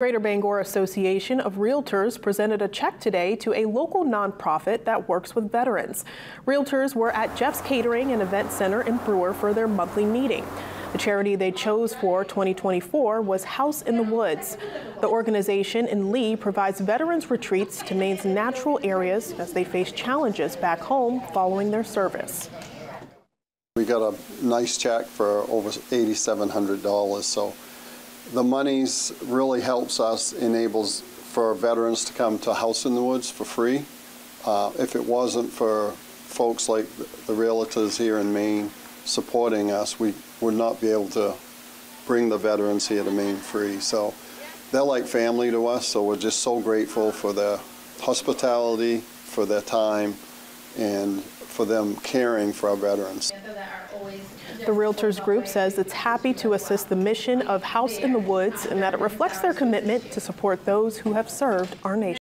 Greater Bangor Association of Realtors presented a check today to a local nonprofit that works with veterans. Realtors were at Jeff's Catering and Event Center in Brewer for their monthly meeting. The charity they chose for 2024 was House in the Woods. The organization in Lee provides veterans retreats to Maine's natural areas as they face challenges back home following their service. We got a nice check for over $8,700, so the monies really helps us, enables for veterans to come to House in the Woods for free. Uh, if it wasn't for folks like the realtors here in Maine supporting us, we would not be able to bring the veterans here to Maine free. So they're like family to us, so we're just so grateful for their hospitality, for their time, and for them caring for our veterans. The Realtors Group says it's happy to assist the mission of House in the Woods and that it reflects their commitment to support those who have served our nation.